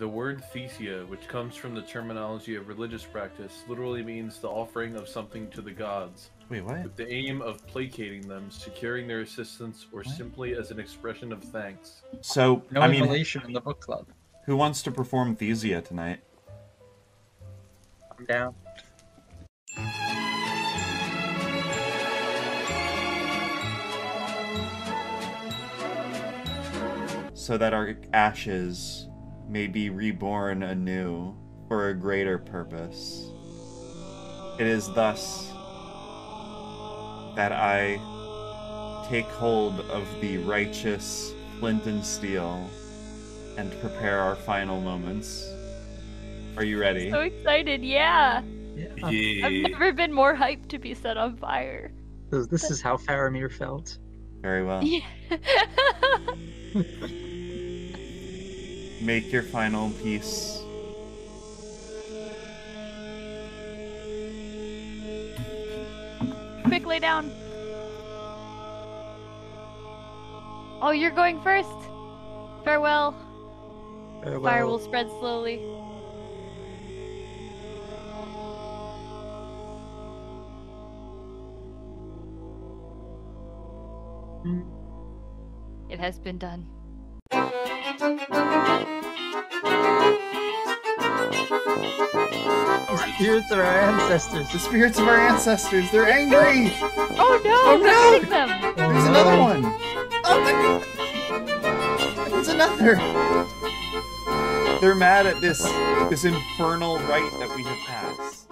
The word thysia, which comes from the terminology of religious practice, literally means the offering of something to the gods, Wait, what? with the aim of placating them, securing their assistance, or What? simply as an expression of thanks. So, No I mean, immolation in the book club. who wants to perform Thysia tonight? I'm down. So that our ashes may be reborn anew for a greater purpose. It is thus that I take hold of the righteous flint and steel and prepare our final moments. Are you ready? So excited, yeah. Yeah. I've never been more hyped to be set on fire. This, this is how Faramir felt. Very well. Yeah. Make your final peace. Quick, lay down. Oh, you're going first. Farewell. Farewell. Fire will spread slowly. Hmm. It has been done. Spirits of our ancestors. The spirits of our ancestors, they're angry! Oh no! Oh, no! them! There's another one! Oh, there- there's another! They're mad at this this infernal rite that we have passed.